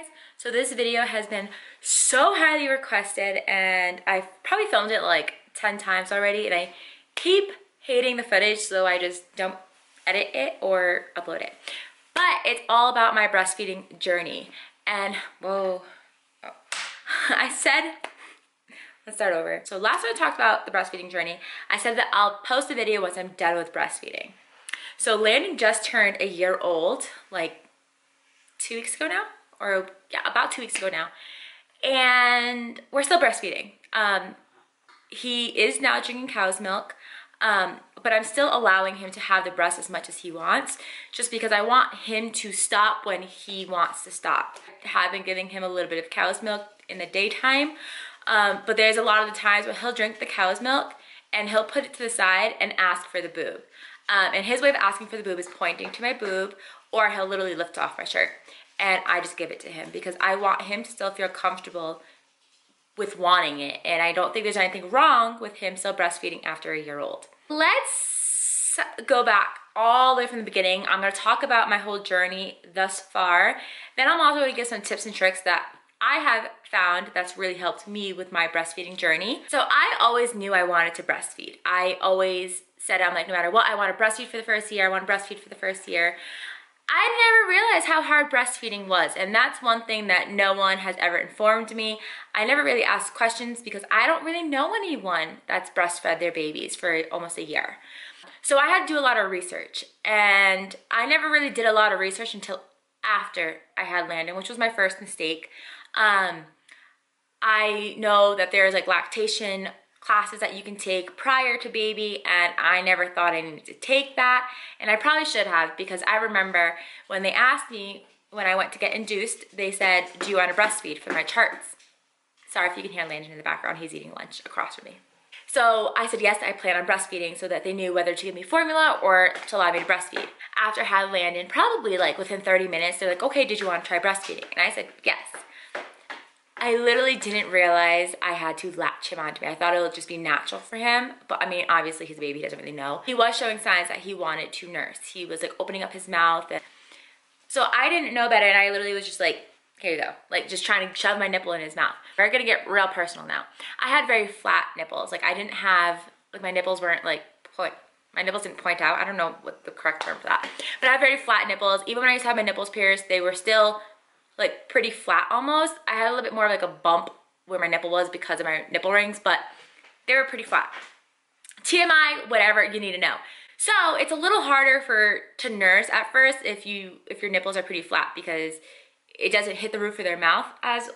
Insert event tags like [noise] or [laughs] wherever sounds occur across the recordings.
guys. So this video has been so highly requested and I've probably filmed it like 10 times already and I keep hating the footage so I just don't edit it or upload it. But it's all about my breastfeeding journey and whoa oh. [laughs] I said let's start over. So last time I talked about the breastfeeding journey I said that I'll post a video once I'm done with breastfeeding. So Landon just turned a year old like two weeks ago now or yeah, about two weeks ago now. And we're still breastfeeding. Um, he is now drinking cow's milk, um, but I'm still allowing him to have the breast as much as he wants, just because I want him to stop when he wants to stop. I have been giving him a little bit of cow's milk in the daytime, um, but there's a lot of the times where he'll drink the cow's milk and he'll put it to the side and ask for the boob. Um, and his way of asking for the boob is pointing to my boob, or he'll literally lift off my shirt and I just give it to him because I want him to still feel comfortable with wanting it. And I don't think there's anything wrong with him still breastfeeding after a year old. Let's go back all the way from the beginning. I'm gonna talk about my whole journey thus far. Then I'm also gonna give some tips and tricks that I have found that's really helped me with my breastfeeding journey. So I always knew I wanted to breastfeed. I always said I'm like, no matter what, I want to breastfeed for the first year. I want to breastfeed for the first year. I never realized how hard breastfeeding was and that's one thing that no one has ever informed me. I never really asked questions because I don't really know anyone that's breastfed their babies for almost a year. So I had to do a lot of research and I never really did a lot of research until after I had Landon, which was my first mistake. Um, I know that there's like lactation classes that you can take prior to baby and I never thought I needed to take that and I probably should have because I remember when they asked me when I went to get induced they said do you want to breastfeed for my charts? Sorry if you can hear Landon in the background he's eating lunch across from me. So I said yes I plan on breastfeeding so that they knew whether to give me formula or to allow me to breastfeed. After I had Landon probably like within 30 minutes they're like okay did you want to try breastfeeding? And I said yes I literally didn't realize I had to latch him onto me. I thought it would just be natural for him. But I mean, obviously his baby doesn't really know. He was showing signs that he wanted to nurse. He was like opening up his mouth. And... So I didn't know better and I literally was just like, here you go. Like just trying to shove my nipple in his mouth. We're gonna get real personal now. I had very flat nipples. Like I didn't have, like my nipples weren't like point, my nipples didn't point out. I don't know what the correct term for that. But I have very flat nipples. Even when I used to have my nipples pierced, they were still like pretty flat almost. I had a little bit more of like a bump where my nipple was because of my nipple rings, but they were pretty flat. TMI, whatever you need to know. So it's a little harder for to nurse at first if you if your nipples are pretty flat because it doesn't hit the roof of their mouth as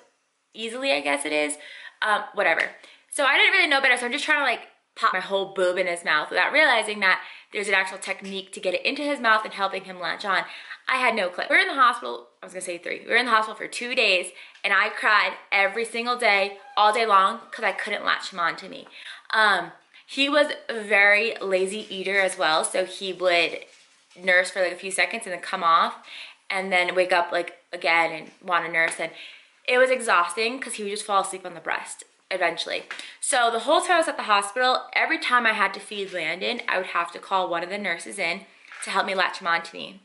easily, I guess it is. Um, whatever. So I didn't really know better, so I'm just trying to like pop my whole boob in his mouth without realizing that there's an actual technique to get it into his mouth and helping him latch on. I had no clue. We were in the hospital, I was gonna say three. We were in the hospital for two days and I cried every single day, all day long, because I couldn't latch him on to me. Um, he was a very lazy eater as well, so he would nurse for like a few seconds and then come off and then wake up like again and want to nurse and it was exhausting because he would just fall asleep on the breast eventually. So the whole time I was at the hospital, every time I had to feed Landon, I would have to call one of the nurses in to help me latch him onto me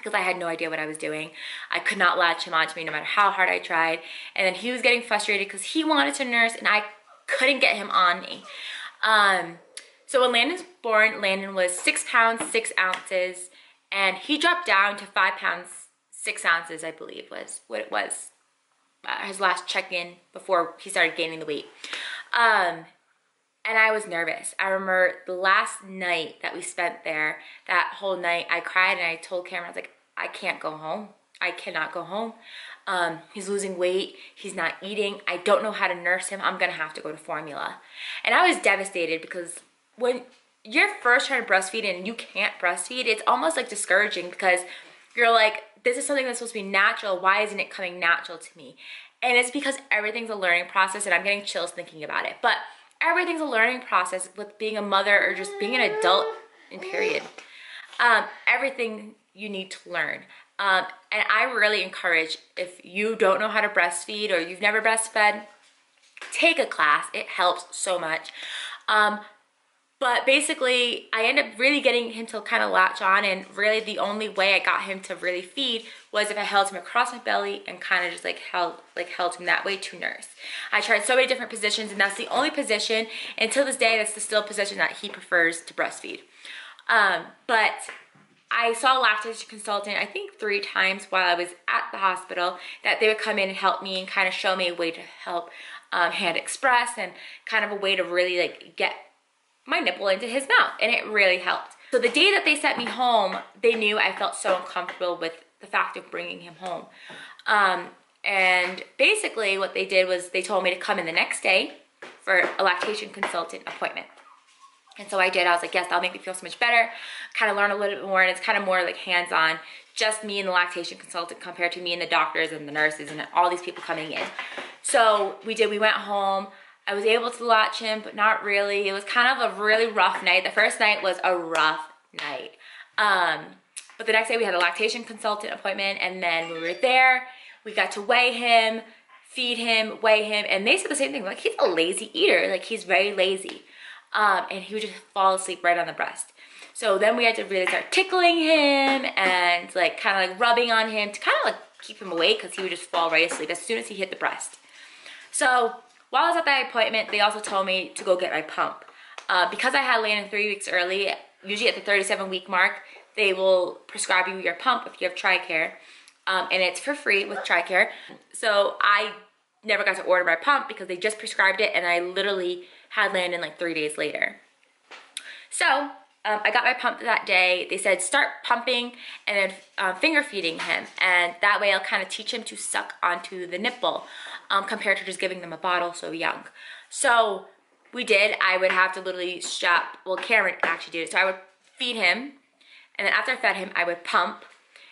because I had no idea what I was doing. I could not latch him onto me no matter how hard I tried. And then he was getting frustrated because he wanted to nurse and I couldn't get him on me. Um, so when Landon's born, Landon was six pounds, six ounces, and he dropped down to five pounds, six ounces, I believe was what it was. Uh, his last check-in before he started gaining the weight. Um, and I was nervous. I remember the last night that we spent there, that whole night, I cried and I told Cameron, I was like, I can't go home. I cannot go home. Um, he's losing weight. He's not eating. I don't know how to nurse him. I'm going to have to go to formula. And I was devastated because when you're first trying to breastfeed and you can't breastfeed, it's almost like discouraging because you're like, this is something that's supposed to be natural. Why isn't it coming natural to me? And it's because everything's a learning process and I'm getting chills thinking about it. But everything's a learning process with being a mother or just being an adult period. Um, everything you need to learn. Um, and I really encourage if you don't know how to breastfeed or you've never breastfed, take a class. It helps so much. Um, But basically, I ended up really getting him to kind of latch on, and really the only way I got him to really feed was if I held him across my belly and kind of just like held like held him that way to nurse. I tried so many different positions, and that's the only position until this day that's the still position that he prefers to breastfeed. Um, but I saw a lactation consultant, I think three times while I was at the hospital, that they would come in and help me and kind of show me a way to help um, hand express and kind of a way to really like get my nipple into his mouth and it really helped. So the day that they sent me home, they knew I felt so uncomfortable with the fact of bringing him home. Um, and basically what they did was they told me to come in the next day for a lactation consultant appointment. And so I did, I was like, yes, that'll make me feel so much better, kind of learn a little bit more, and it's kind of more like hands-on, just me and the lactation consultant compared to me and the doctors and the nurses and all these people coming in. So we did, we went home, I was able to latch him, but not really. It was kind of a really rough night. The first night was a rough night. Um, but the next day we had a lactation consultant appointment and then we were there. We got to weigh him, feed him, weigh him, and they said the same thing. Like he's a lazy eater. Like he's very lazy. Um, and he would just fall asleep right on the breast. So then we had to really start tickling him and like kind of like rubbing on him to kind of like keep him awake because he would just fall right asleep as soon as he hit the breast. So while I was at that appointment, they also told me to go get my pump. Uh, because I had Landon three weeks early, usually at the 37 week mark, they will prescribe you your pump if you have TRICARE. Um, and it's for free with TRICARE. So I never got to order my pump because they just prescribed it and I literally had Landon like three days later. So um, I got my pump that day. They said start pumping and then uh, finger feeding him. And that way I'll kind of teach him to suck onto the nipple um, compared to just giving them a bottle so young. So we did. I would have to literally strap, well, Cameron actually did it. So I would feed him, and then after I fed him, I would pump,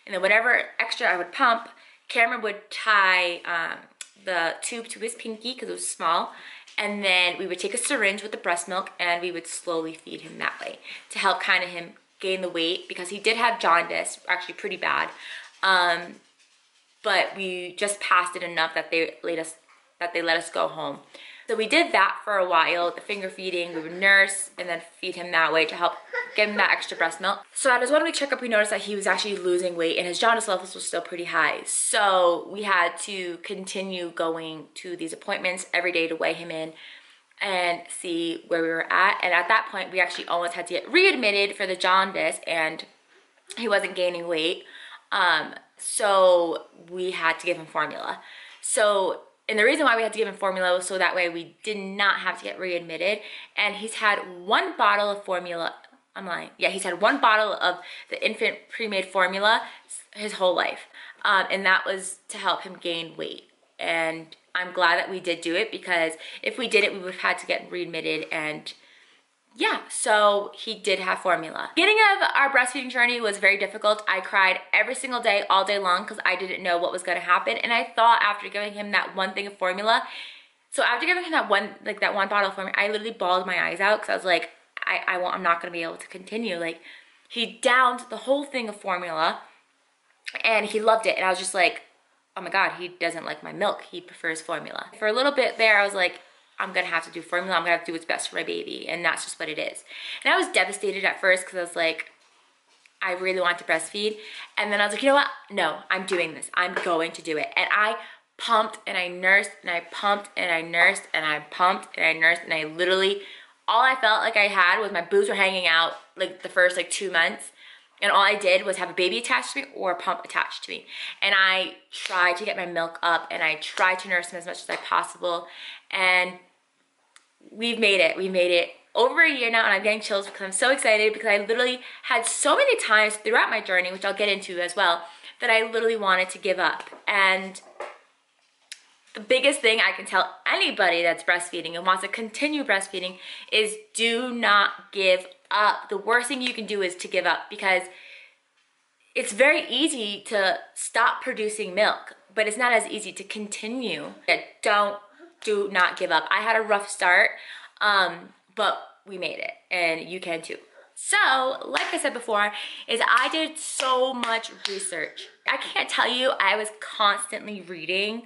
and then whatever extra I would pump, Cameron would tie um, the tube to his pinky because it was small, and then we would take a syringe with the breast milk and we would slowly feed him that way to help kind of him gain the weight because he did have jaundice, actually pretty bad. Um, but we just passed it enough that they let us that they let us go home. So we did that for a while, the finger feeding, we would nurse and then feed him that way to help get him that extra breast milk. So at his one week checkup, we noticed that he was actually losing weight and his jaundice levels were still pretty high. So we had to continue going to these appointments every day to weigh him in and see where we were at. And at that point, we actually almost had to get readmitted for the jaundice and he wasn't gaining weight. Um, so we had to give him formula. So, and the reason why we had to give him formula was so that way we did not have to get readmitted. And he's had one bottle of formula. I'm lying. Yeah, he's had one bottle of the infant pre-made formula his whole life. Um, and that was to help him gain weight. And I'm glad that we did do it because if we did it, we would have had to get readmitted and yeah, so he did have formula. Beginning of our breastfeeding journey was very difficult. I cried every single day, all day long, because I didn't know what was gonna happen. And I thought after giving him that one thing of formula, so after giving him that one, like that one bottle of formula, I literally bawled my eyes out because I was like, I, I won't, I'm not gonna be able to continue. Like, he downed the whole thing of formula and he loved it. And I was just like, oh my God, he doesn't like my milk. He prefers formula. For a little bit there, I was like, I'm gonna have to do formula. I'm gonna have to do what's best for my baby. And that's just what it is. And I was devastated at first because I was like, I really want to breastfeed. And then I was like, you know what? No, I'm doing this. I'm going to do it. And I pumped and I nursed and I pumped and I nursed and I pumped and I nursed and I literally, all I felt like I had was my boobs were hanging out like the first like two months. And all I did was have a baby attached to me or a pump attached to me. And I tried to get my milk up and I tried to nurse him as much as I possible. And we've made it. We made it over a year now and I'm getting chills because I'm so excited because I literally had so many times throughout my journey, which I'll get into as well, that I literally wanted to give up. And the biggest thing I can tell anybody that's breastfeeding and wants to continue breastfeeding is do not give up. The worst thing you can do is to give up because it's very easy to stop producing milk, but it's not as easy to continue. Don't do not give up. I had a rough start, um, but we made it and you can too. So, like I said before, is I did so much research. I can't tell you, I was constantly reading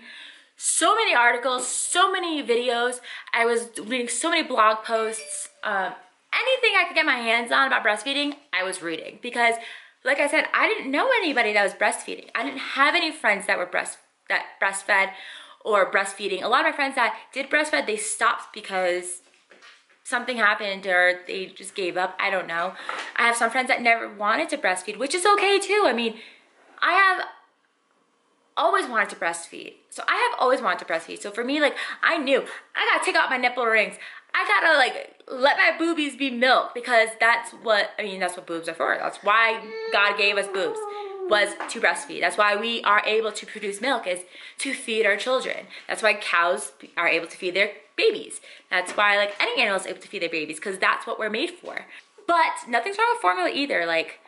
so many articles, so many videos. I was reading so many blog posts. Um, anything I could get my hands on about breastfeeding, I was reading because like I said, I didn't know anybody that was breastfeeding. I didn't have any friends that were breast that breastfed or breastfeeding. A lot of my friends that did breastfed, they stopped because something happened or they just gave up. I don't know. I have some friends that never wanted to breastfeed, which is okay too. I mean, I have always wanted to breastfeed. So I have always wanted to breastfeed. So for me, like, I knew I gotta take out my nipple rings. I gotta like let my boobies be milk because that's what I mean. That's what boobs are for. That's why God gave us boobs was to breastfeed. That's why we are able to produce milk is to feed our children. That's why cows are able to feed their babies. That's why like any animal is able to feed their babies because that's what we're made for. But nothing's wrong with formula either. Like,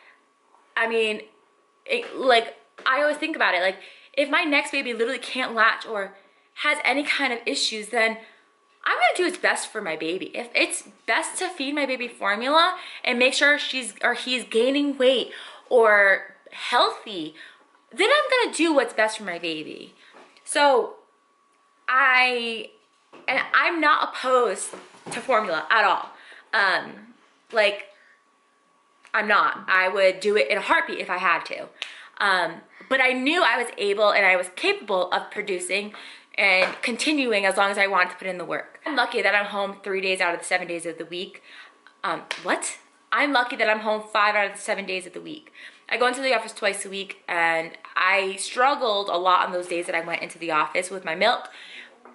I mean, it, like I always think about it. Like, if my next baby literally can't latch or has any kind of issues, then I'm gonna do what's best for my baby. If it's best to feed my baby formula and make sure she's or he's gaining weight or healthy, then I'm gonna do what's best for my baby. So I and I'm not opposed to formula at all. Um, like I'm not. I would do it in a heartbeat if I had to. Um, but I knew I was able and I was capable of producing and continuing as long as I wanted to put in the work. I'm lucky that I'm home three days out of the seven days of the week. Um, what? I'm lucky that I'm home five out of the seven days of the week. I go into the office twice a week and I struggled a lot on those days that I went into the office with my milk.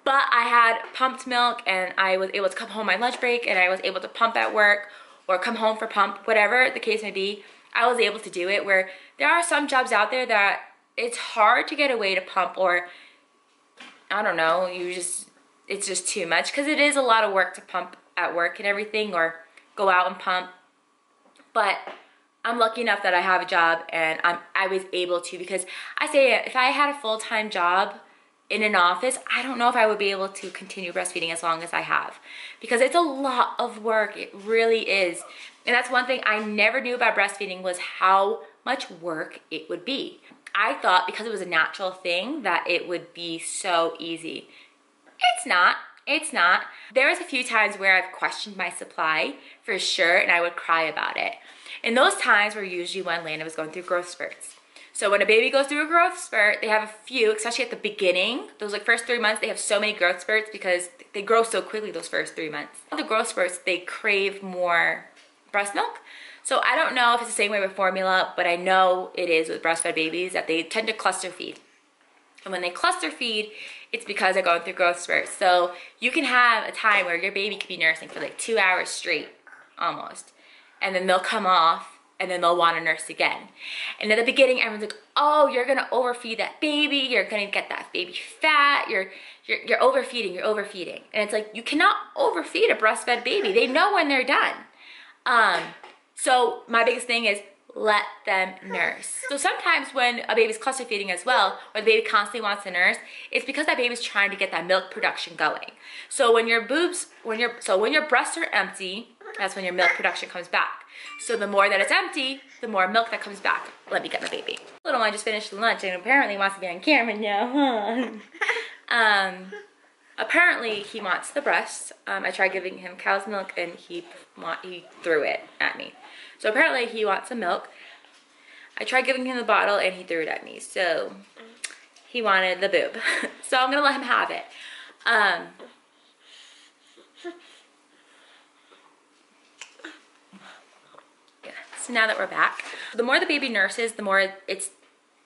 But I had pumped milk and I was able to come home my lunch break and I was able to pump at work or come home for pump, whatever the case may be. I was able to do it where there are some jobs out there that it's hard to get away to pump or I don't know, you just, it's just too much because it is a lot of work to pump at work and everything or go out and pump. But I'm lucky enough that I have a job and I'm, I was able to because I say if I had a full-time job in an office, I don't know if I would be able to continue breastfeeding as long as I have because it's a lot of work. It really is. And that's one thing I never knew about breastfeeding was how much work it would be. I thought because it was a natural thing that it would be so easy. It's not. It's not. There was a few times where I've questioned my supply for sure and I would cry about it. And those times were usually when Lana was going through growth spurts. So when a baby goes through a growth spurt, they have a few, especially at the beginning, those like first three months, they have so many growth spurts because they grow so quickly those first three months. The growth spurts, they crave more breast milk. So I don't know if it's the same way with formula, but I know it is with breastfed babies that they tend to cluster feed. And when they cluster feed, it's because they're going through growth spurts. So you can have a time where your baby could be nursing for like two hours straight, almost. And then they'll come off and then they'll want to nurse again. And at the beginning, everyone's like, oh, you're gonna overfeed that baby, you're gonna get that baby fat, you're, you're, you're overfeeding, you're overfeeding. And it's like, you cannot overfeed a breastfed baby. They know when they're done. Um, so my biggest thing is let them nurse. So sometimes when a baby's cluster feeding as well, or the baby constantly wants to nurse, it's because that baby's trying to get that milk production going. So when your boobs, when your so when your breasts are empty, that's when your milk production comes back. So the more that it's empty, the more milk that comes back. Let me get my baby. Little one just finished lunch and apparently wants to be on camera now, huh? [laughs] um, apparently he wants the breast. Um, I tried giving him cow's milk and he he threw it at me. So apparently he wants some milk. I tried giving him the bottle and he threw it at me. So he wanted the boob. [laughs] so I'm gonna let him have it. Um, Now that we're back, the more the baby nurses, the more it's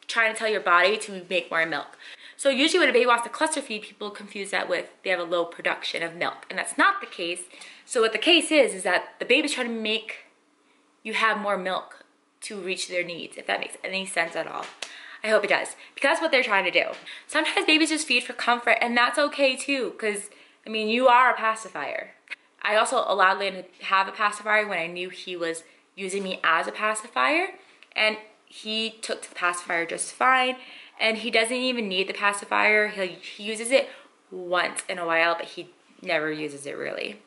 trying to tell your body to make more milk. So usually when a baby wants to cluster feed, people confuse that with they have a low production of milk. And that's not the case. So what the case is, is that the baby's trying to make you have more milk to reach their needs, if that makes any sense at all. I hope it does, because that's what they're trying to do. Sometimes babies just feed for comfort, and that's okay too, because, I mean, you are a pacifier. I also allowed Lane to have a pacifier when I knew he was using me as a pacifier, and he took to the pacifier just fine, and he doesn't even need the pacifier. He'll, he uses it once in a while, but he never uses it really.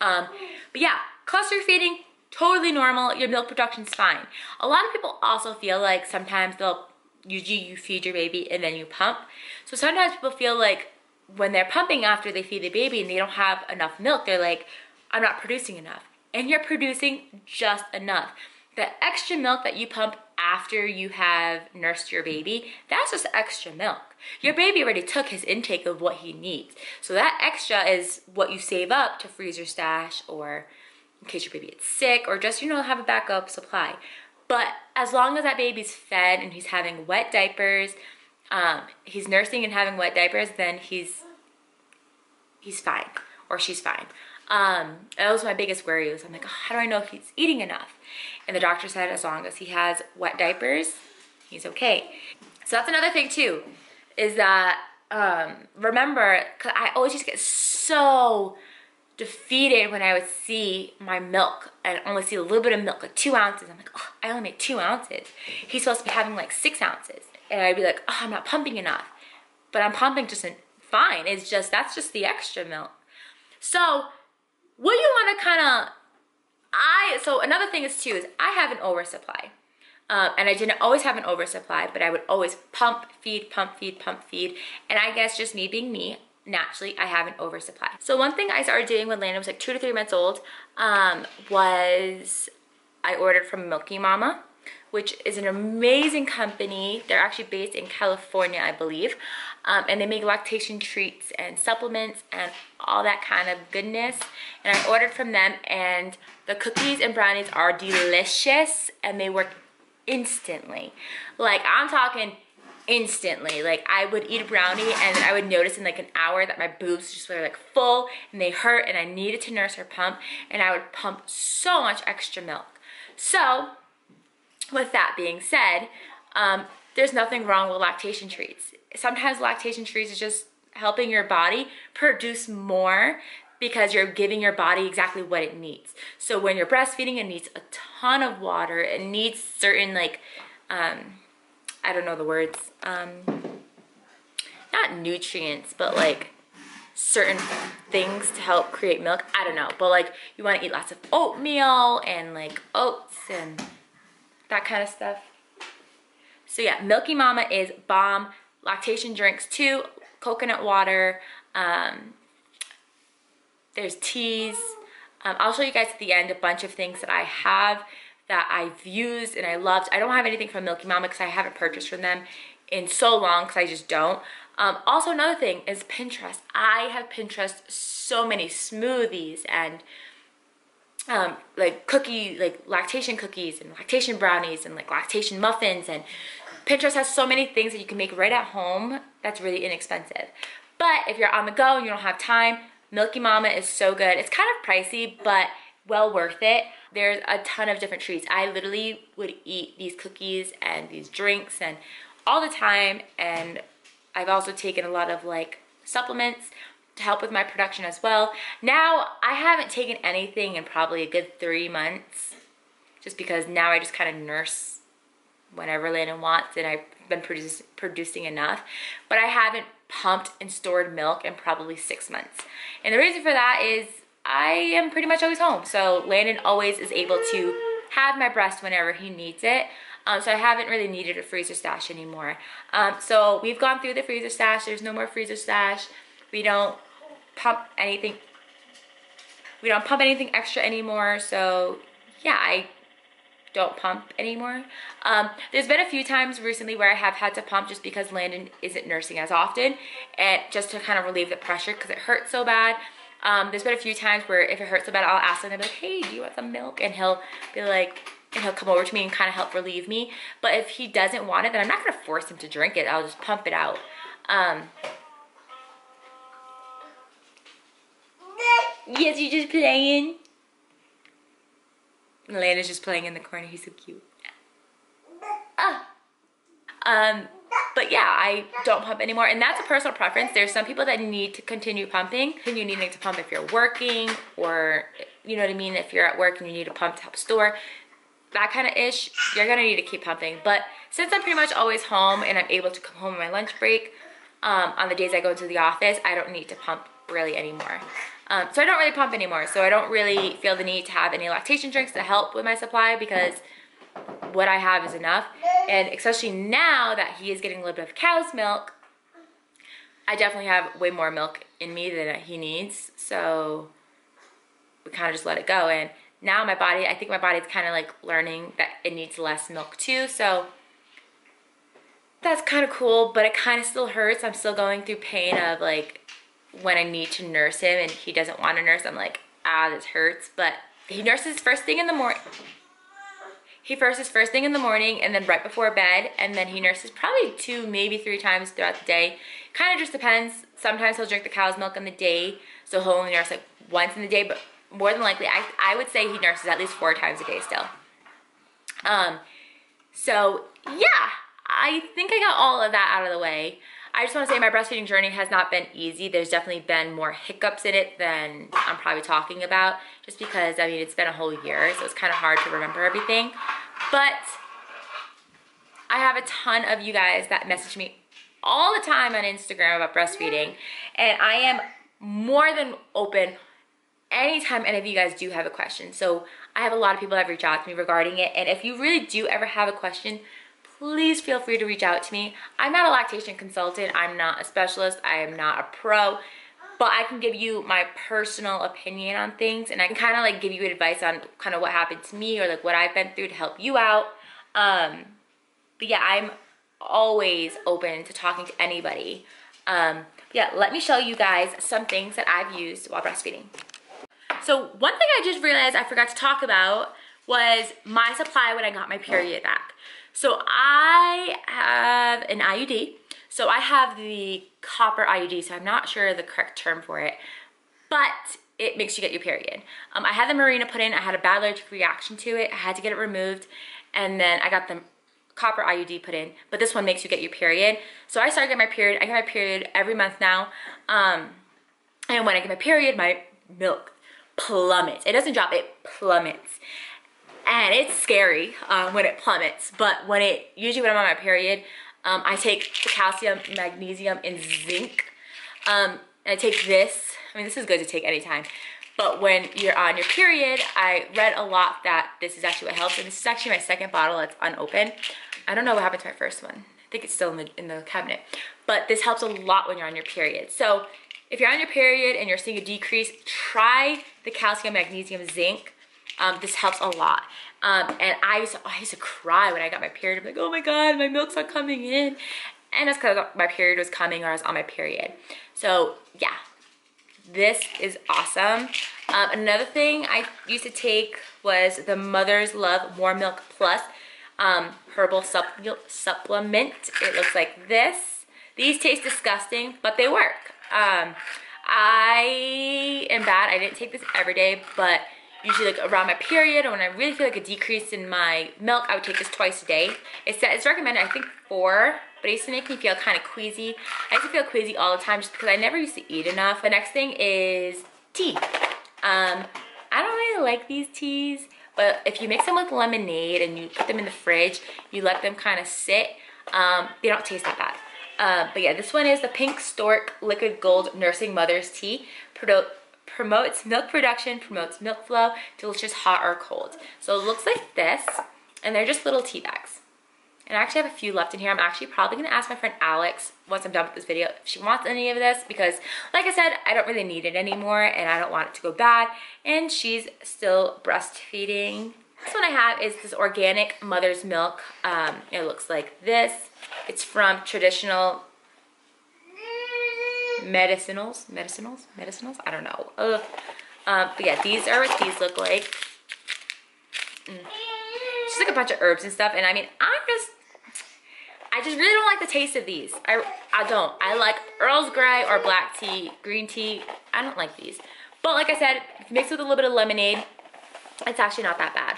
Um, but yeah, cluster feeding, totally normal. Your milk production's fine. A lot of people also feel like sometimes they'll usually you feed your baby and then you pump. So sometimes people feel like when they're pumping after they feed the baby and they don't have enough milk, they're like, I'm not producing enough. And you're producing just enough. The extra milk that you pump after you have nursed your baby, that's just extra milk. Your baby already took his intake of what he needs. So that extra is what you save up to freezer stash or in case your baby gets sick or just, you know, have a backup supply. But as long as that baby's fed and he's having wet diapers, um, he's nursing and having wet diapers, then he's he's fine or she's fine. Um, that was my biggest worry was I'm like, oh, how do I know if he's eating enough? And the doctor said as long as he has wet diapers, he's okay. So that's another thing too, is that um, remember, cause I always just get so defeated when I would see my milk and only see a little bit of milk, like two ounces. I'm like, oh, I only made two ounces. He's supposed to be having like six ounces. And I'd be like, oh, I'm not pumping enough. But I'm pumping just fine. It's just, that's just the extra milk. So what you want to kind of, I, so another thing is too, is I have an oversupply. Um, and I didn't always have an oversupply, but I would always pump, feed, pump, feed, pump, feed. And I guess just me being me, naturally I have an oversupply. So one thing I started doing when Landon was like two to three months old um, was I ordered from Milky Mama which is an amazing company. They're actually based in California, I believe. Um, and they make lactation treats and supplements and all that kind of goodness. And I ordered from them and the cookies and brownies are delicious and they work instantly. Like I'm talking instantly. Like I would eat a brownie and I would notice in like an hour that my boobs just were like full and they hurt and I needed to nurse or pump and I would pump so much extra milk. So with that being said, um, there's nothing wrong with lactation treats. Sometimes lactation treats is just helping your body produce more because you're giving your body exactly what it needs. So when you're breastfeeding, it needs a ton of water. It needs certain like, um, I don't know the words, um, not nutrients, but like certain things to help create milk. I don't know, but like you want to eat lots of oatmeal and like oats and that kind of stuff. So yeah, Milky Mama is bomb. Lactation drinks too, coconut water. Um, there's teas. Um, I'll show you guys at the end a bunch of things that I have that I've used and I loved. I don't have anything from Milky Mama because I haven't purchased from them in so long because I just don't. Um, also another thing is Pinterest. I have Pinterest so many smoothies and um, like cookie, like lactation cookies and lactation brownies and like lactation muffins and Pinterest has so many things that you can make right at home that's really inexpensive. But if you're on the go and you don't have time, Milky Mama is so good. It's kind of pricey, but well worth it. There's a ton of different treats. I literally would eat these cookies and these drinks and all the time. And I've also taken a lot of like supplements to help with my production as well. Now, I haven't taken anything in probably a good three months just because now I just kind of nurse whenever Landon wants and I've been produce, producing enough. But I haven't pumped and stored milk in probably six months. And the reason for that is I am pretty much always home. So Landon always is able to have my breast whenever he needs it. Um, so I haven't really needed a freezer stash anymore. Um, so we've gone through the freezer stash. There's no more freezer stash. We don't pump anything. We don't pump anything extra anymore. So yeah, I don't pump anymore. Um, there's been a few times recently where I have had to pump just because Landon isn't nursing as often and just to kind of relieve the pressure because it hurts so bad. Um, there's been a few times where if it hurts so bad, I'll ask him, and be like, hey, do you want some milk? And he'll be like, and he'll come over to me and kind of help relieve me. But if he doesn't want it, then I'm not gonna force him to drink it. I'll just pump it out. Um, [laughs] Yes, you're just playing. Landon's just playing in the corner. He's so cute. Ah. Um, but yeah, I don't pump anymore. And that's a personal preference. There's some people that need to continue pumping. And You needing to pump if you're working or, you know what I mean? If you're at work and you need a pump to help store, that kind of ish, you're gonna need to keep pumping. But since I'm pretty much always home and I'm able to come home on my lunch break, um, on the days I go into the office, I don't need to pump really anymore. Um, so I don't really pump anymore. So I don't really feel the need to have any lactation drinks to help with my supply because what I have is enough. And especially now that he is getting a little bit of cow's milk, I definitely have way more milk in me than he needs. So we kind of just let it go. And now my body, I think my body's kind of like learning that it needs less milk too. So that's kind of cool, but it kind of still hurts. I'm still going through pain of like when I need to nurse him and he doesn't want to nurse. I'm like, ah, this hurts. But he nurses first thing in the morning. He nurses first thing in the morning and then right before bed. And then he nurses probably two, maybe three times throughout the day. Kind of just depends. Sometimes he'll drink the cow's milk in the day. So he'll only nurse like once in the day. But more than likely, I, I would say he nurses at least four times a day still. Um, so yeah, I think I got all of that out of the way. I just want to say my breastfeeding journey has not been easy. There's definitely been more hiccups in it than I'm probably talking about just because, I mean, it's been a whole year, so it's kind of hard to remember everything. But I have a ton of you guys that message me all the time on Instagram about breastfeeding, and I am more than open anytime any of you guys do have a question. So I have a lot of people that reach out to me regarding it, and if you really do ever have a question, please feel free to reach out to me. I'm not a lactation consultant. I'm not a specialist. I am not a pro, but I can give you my personal opinion on things and I can kind of like give you advice on kind of what happened to me or like what I've been through to help you out. Um, but yeah, I'm always open to talking to anybody. Um, yeah, let me show you guys some things that I've used while breastfeeding. So one thing I just realized I forgot to talk about was my supply when I got my period back. So I have an IUD. So I have the copper IUD, so I'm not sure the correct term for it, but it makes you get your period. Um, I had the Mirena put in, I had a bad allergic reaction to it, I had to get it removed, and then I got the copper IUD put in, but this one makes you get your period. So I started getting my period, I get my period every month now, um, and when I get my period, my milk plummets. It doesn't drop, it plummets and it's scary um, when it plummets. But when it, usually when I'm on my period, um, I take the calcium, magnesium, and zinc. Um, and I take this. I mean, this is good to take anytime. But when you're on your period, I read a lot that this is actually what helps. And this is actually my second bottle that's unopened. I don't know what happened to my first one. I think it's still in the, in the cabinet. But this helps a lot when you're on your period. So if you're on your period and you're seeing a decrease, try the calcium, magnesium, zinc um, this helps a lot. Um, and I used, to, I used to cry when I got my period. I'm like, oh my God, my milk's not coming in. And it's because my period was coming or I was on my period. So yeah, this is awesome. Um, another thing I used to take was the Mother's Love More Milk Plus um, herbal supplement. It looks like this. These taste disgusting, but they work. Um, I am bad. I didn't take this every day, but usually like around my period or when I really feel like a decrease in my milk, I would take this twice a day. It's, it's recommended, I think four, but it used to make me feel kind of queasy. I used to feel queasy all the time just because I never used to eat enough. The next thing is tea. Um, I don't really like these teas, but if you mix them with lemonade and you put them in the fridge, you let them kind of sit, um, they don't taste that bad. Uh, but yeah, this one is the Pink Stork Liquid Gold Nursing Mother's Tea promotes milk production, promotes milk flow, delicious hot or cold. So it looks like this, and they're just little tea bags. And I actually have a few left in here. I'm actually probably gonna ask my friend Alex once I'm done with this video if she wants any of this because like I said, I don't really need it anymore and I don't want it to go bad. And she's still breastfeeding. This one I have is this organic mother's milk. Um, it looks like this. It's from traditional medicinals, medicinals, medicinals. I don't know. Ugh. Um, but yeah, these are what these look like. Mm. Just like a bunch of herbs and stuff. And I mean, I'm just, I just really don't like the taste of these. I, I don't. I like Earl's Grey or black tea, green tea. I don't like these. But like I said, mixed with a little bit of lemonade, it's actually not that bad.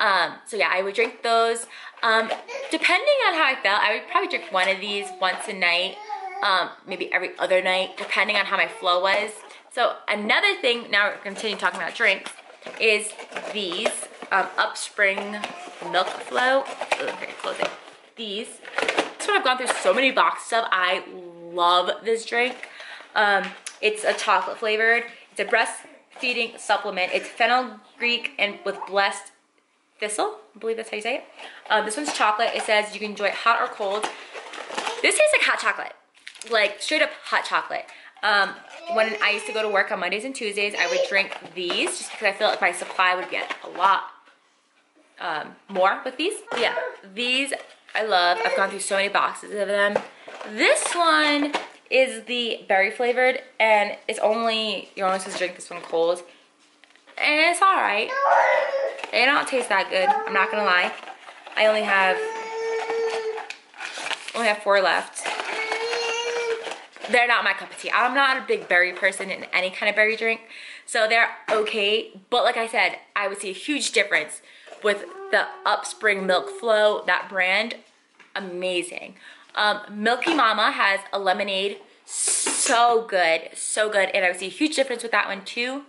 Um, so yeah, I would drink those. Um, depending on how I felt, I would probably drink one of these once a night um, maybe every other night, depending on how my flow was. So another thing, now we're continuing talking about drinks, is these um, Upspring Milk Flow. Okay, close it. These. This one I've gone through so many boxes of. I love this drink. Um, it's a chocolate flavored. It's a breastfeeding supplement. It's fenugreek and with blessed thistle. I believe that's how you say it. Uh, this one's chocolate. It says you can enjoy it hot or cold. This tastes like hot chocolate like straight up hot chocolate. Um, when I used to go to work on Mondays and Tuesdays, I would drink these just because I feel like my supply would get a lot um, more with these. But yeah, these I love. I've gone through so many boxes of them. This one is the berry flavored and it's only, you're only supposed to drink this one cold. And it's all right. It don't taste that good, I'm not gonna lie. I only have, only have four left. They're not my cup of tea. I'm not a big berry person in any kind of berry drink. So they're okay, but like I said, I would see a huge difference with the Upspring Milk Flow, that brand, amazing. Um, Milky Mama has a lemonade, so good, so good. And I would see a huge difference with that one too.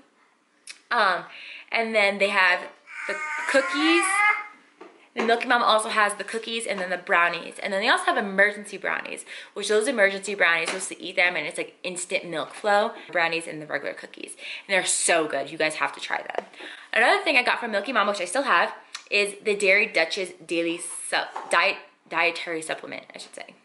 Um, and then they have the cookies. The Milky Mama also has the cookies and then the brownies. And then they also have emergency brownies, which those emergency brownies, supposed to eat them and it's like instant milk flow. Brownies and the regular cookies. And they're so good. You guys have to try them. Another thing I got from Milky Mama, which I still have, is the Dairy Duchess Daily Sup Diet Dietary Supplement, I should say.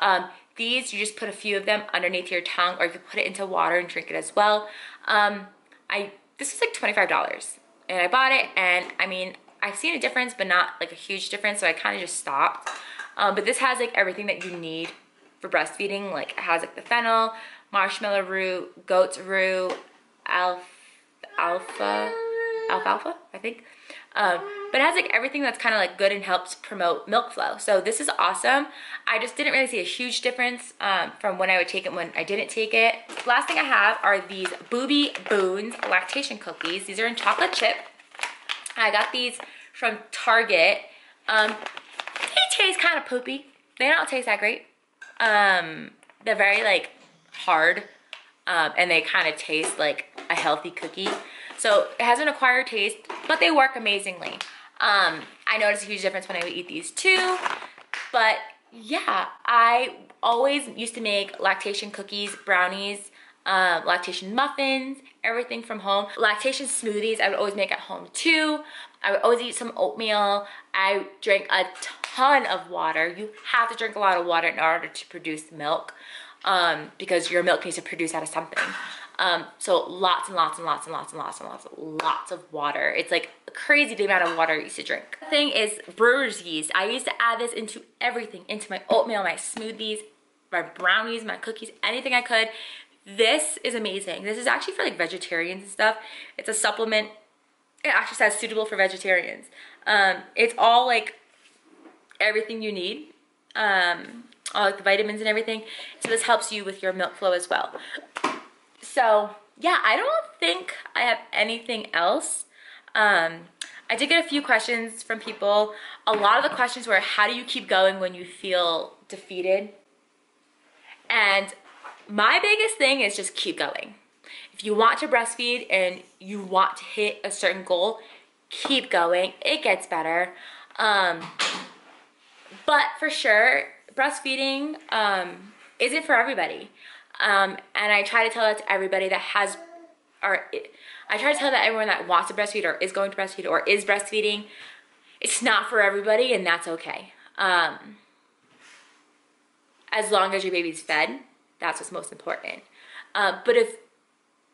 Um, these, you just put a few of them underneath your tongue or you can put it into water and drink it as well. Um, I This was like $25 and I bought it and I mean, I've seen a difference but not like a huge difference so I kind of just stopped. Um, but this has like everything that you need for breastfeeding. Like it has like the fennel, marshmallow root, goat's root, alpha, alfalfa, I think. Um, but it has like everything that's kind of like good and helps promote milk flow. So this is awesome. I just didn't really see a huge difference um, from when I would take it when I didn't take it. Last thing I have are these Booby Boons lactation cookies. These are in chocolate chip. I got these from Target. Um, they taste kind of poopy. They don't taste that great. Um, they're very like hard um, and they kind of taste like a healthy cookie. So it has an acquired taste, but they work amazingly. Um, I noticed a huge difference when I would eat these too. But yeah, I always used to make lactation cookies, brownies, um, lactation muffins, everything from home. Lactation smoothies I would always make at home too. I would always eat some oatmeal. I drank a ton of water. You have to drink a lot of water in order to produce milk um, because your milk needs to produce out of something. Um, so lots and lots and lots and lots and lots and lots and lots of water. It's like crazy the amount of water I used to drink. The thing is brewer's yeast. I used to add this into everything, into my oatmeal, my smoothies, my brownies, my cookies, anything I could. This is amazing. This is actually for like vegetarians and stuff. It's a supplement. It actually says suitable for vegetarians. Um, it's all like everything you need. Um, all like the vitamins and everything. So this helps you with your milk flow as well. So yeah, I don't think I have anything else. Um, I did get a few questions from people. A lot of the questions were, how do you keep going when you feel defeated? And my biggest thing is just keep going. If you want to breastfeed and you want to hit a certain goal, keep going. It gets better. Um, but for sure, breastfeeding um, isn't for everybody. Um, and I try to tell that to everybody that has, or I try to tell that everyone that wants to breastfeed or is going to breastfeed or is breastfeeding, it's not for everybody and that's okay. Um, as long as your baby's fed, that's what's most important. Uh, but if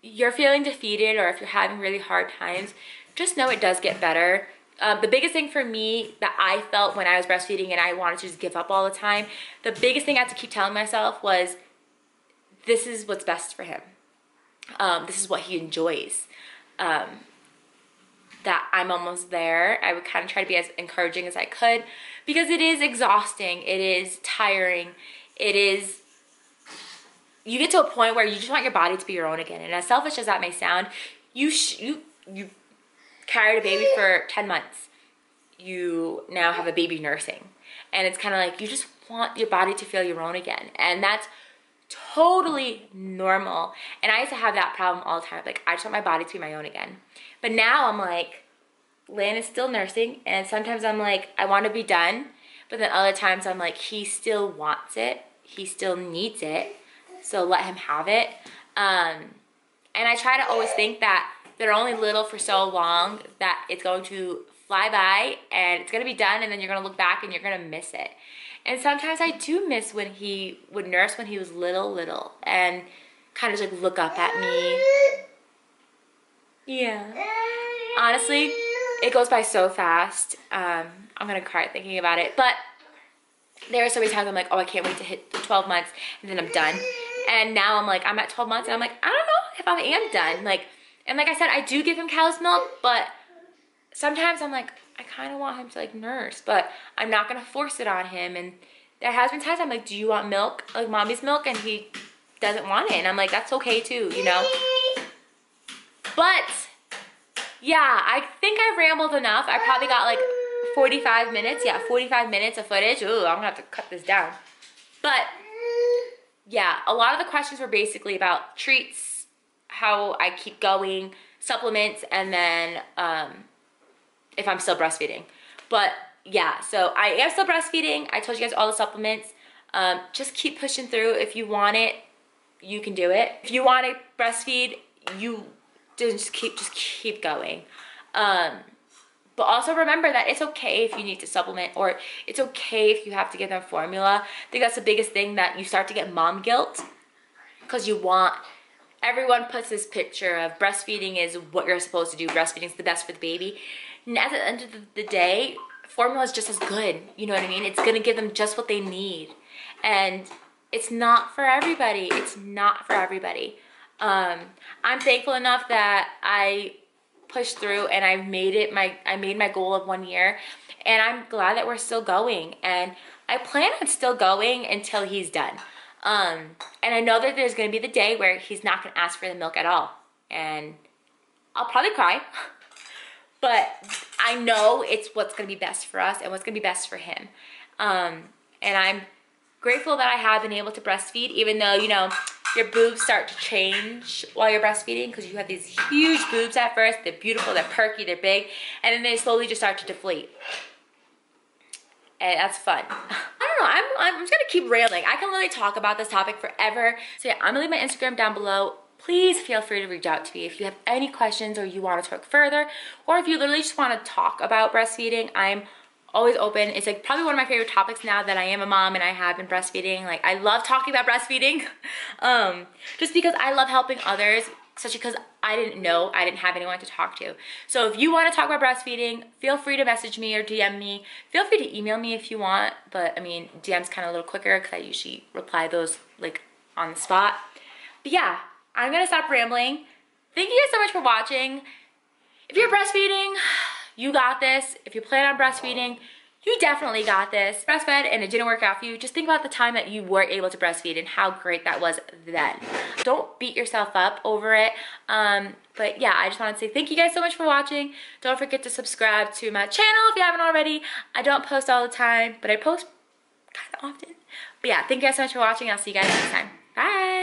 you're feeling defeated or if you're having really hard times, just know it does get better. Um, the biggest thing for me that I felt when I was breastfeeding and I wanted to just give up all the time, the biggest thing I had to keep telling myself was this is what's best for him. Um, this is what he enjoys. Um, that I'm almost there. I would kind of try to be as encouraging as I could because it is exhausting. It is tiring. It is, you get to a point where you just want your body to be your own again. And as selfish as that may sound, you, you, you carried a baby [laughs] for 10 months. You now have a baby nursing. And it's kind of like you just want your body to feel your own again. And that's totally normal. And I used to have that problem all the time. Like, I just want my body to be my own again. But now I'm like, Lan is still nursing, and sometimes I'm like, I want to be done. But then other times I'm like, he still wants it. He still needs it. So let him have it. Um, and I try to always think that they're only little for so long that it's going to fly by and it's going to be done and then you're going to look back and you're going to miss it. And sometimes I do miss when he would nurse when he was little, little. And kind of just like look up at me. Yeah. Honestly, it goes by so fast. Um, I'm gonna cry thinking about it. But there are so many times I'm like, oh, I can't wait to hit the 12 months and then I'm done. And now I'm like, I'm at 12 months and I'm like, I don't know if I am done. Like, and like I said, I do give him cow's milk, but sometimes I'm like, I kind of want him to like nurse, but I'm not gonna force it on him. And there has been times I'm like, do you want milk, like mommy's milk? And he doesn't want it. And I'm like, that's okay too, you know? But yeah, I think I rambled enough. I probably got like 45 minutes. Yeah, 45 minutes of footage. Ooh, I'm gonna have to cut this down. But yeah, a lot of the questions were basically about treats, how I keep going, supplements, and then um, if I'm still breastfeeding. But yeah, so I am still breastfeeding. I told you guys all the supplements. Um, just keep pushing through. If you want it, you can do it. If you want to breastfeed, you just keep just keep going. Um, but also remember that it's okay if you need to supplement or it's okay if you have to give them formula. I think that's the biggest thing that you start to get mom guilt because you want everyone puts this picture of breastfeeding is what you're supposed to do. Breastfeeding is the best for the baby. And at the end of the day, formula is just as good. You know what I mean? It's gonna give them just what they need. And it's not for everybody. It's not for everybody. Um, I'm thankful enough that I pushed through and I made it my I made my goal of one year and I'm glad that we're still going and I plan on still going until he's done. Um, and I know that there's gonna be the day where he's not gonna ask for the milk at all. And I'll probably cry. [laughs] but I know it's what's gonna be best for us and what's gonna be best for him. Um, and I'm grateful that I have been able to breastfeed, even though, you know, your boobs start to change while you're breastfeeding because you have these huge boobs at first. They're beautiful, they're perky, they're big, and then they slowly just start to deflate. And that's fun. [laughs] I don't know, I'm, I'm just gonna keep railing. I can literally talk about this topic forever. So yeah, I'm gonna leave my Instagram down below. Please feel free to reach out to me if you have any questions or you wanna talk further, or if you literally just wanna talk about breastfeeding, I'm always open. It's like probably one of my favorite topics now that I am a mom and I have been breastfeeding. Like I love talking about breastfeeding [laughs] um, just because I love helping others, especially because I didn't know, I didn't have anyone to talk to. So if you want to talk about breastfeeding, feel free to message me or DM me. Feel free to email me if you want, but I mean, DM's kind of a little quicker because I usually reply those like on the spot. But yeah, I'm gonna stop rambling. Thank you guys so much for watching. If you're breastfeeding, you got this. If you plan on breastfeeding, you definitely got this. Breastfed and it didn't work out for you, just think about the time that you were able to breastfeed and how great that was then. Don't beat yourself up over it. Um, but yeah, I just wanted to say thank you guys so much for watching. Don't forget to subscribe to my channel if you haven't already. I don't post all the time, but I post kind of often. But yeah, thank you guys so much for watching. I'll see you guys next time. Bye.